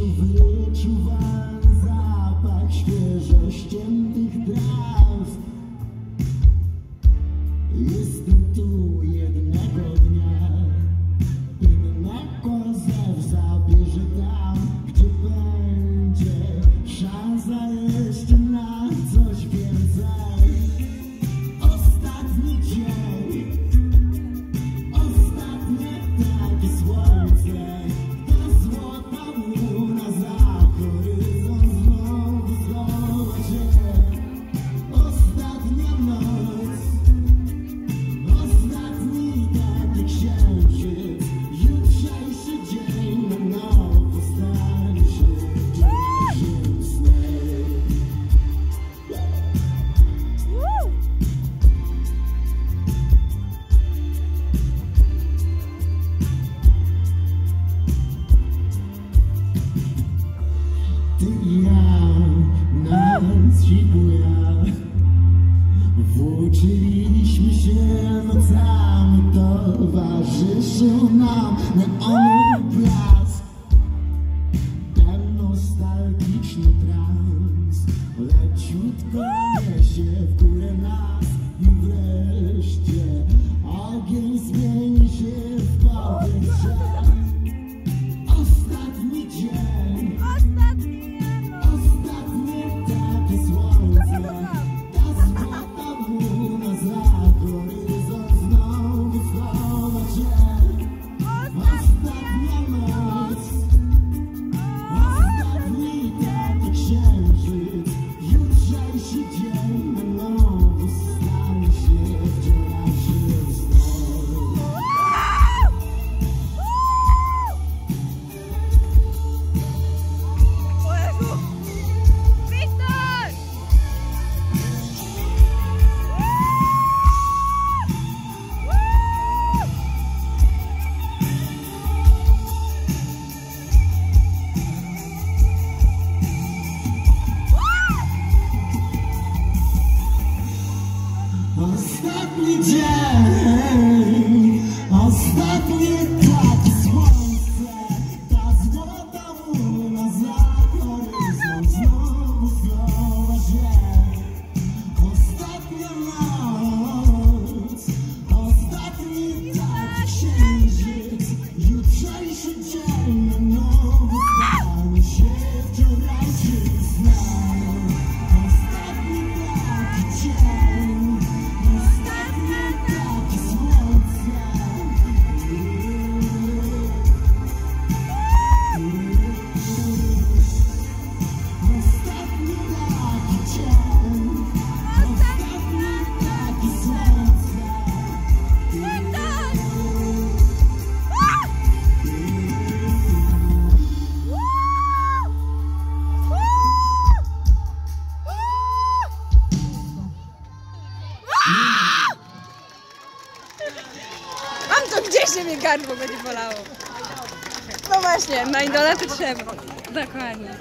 wyczuwałem zapach świeżo tych traw so nam na honor blask. Ten nostalgiczny trans Leciutko niesie w górę день, оставь Gdzieś mnie gardło będzie bolało. No właśnie, na idola to trzeba. Dokładnie.